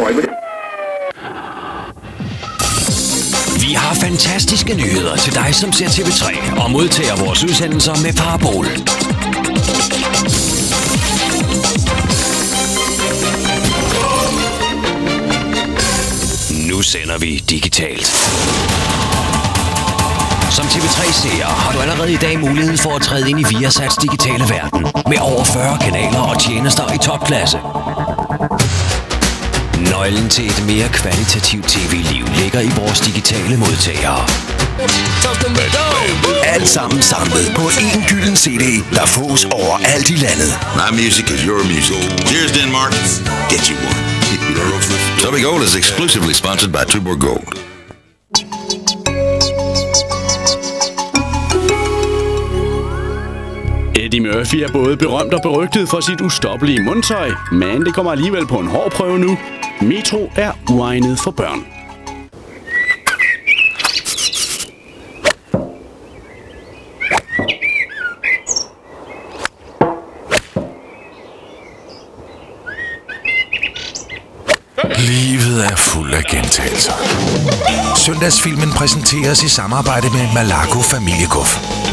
Troy, Vi har fantastiske nyheder til dig, som ser TV3 og modtager vores udsendelser med Parabol. Nu sender vi digitalt. Som TV3-seer har du allerede i dag mulighed for at træde ind i Viasats digitale verden med over 40 kanaler og tjenester i topklasse. Nøglen til et mere kvalitativt tv-liv ligger i vores digitale modtagere. Alt sammen samlet på én gylden CD, der fås overalt i landet. My music is your music. Cheers, Denmark. Get you one. Toby Gold is exclusively sponsored by Tuborg Gold. Eddie Murphy er både berømt og berygtet for sit ustoppelige mundtøj, men det kommer alligevel på en hård prøve nu. Metro er uegnet for børn. Livet er fuld af gentagelser. Søndagsfilmen præsenteres i samarbejde med Malaco Familieguf.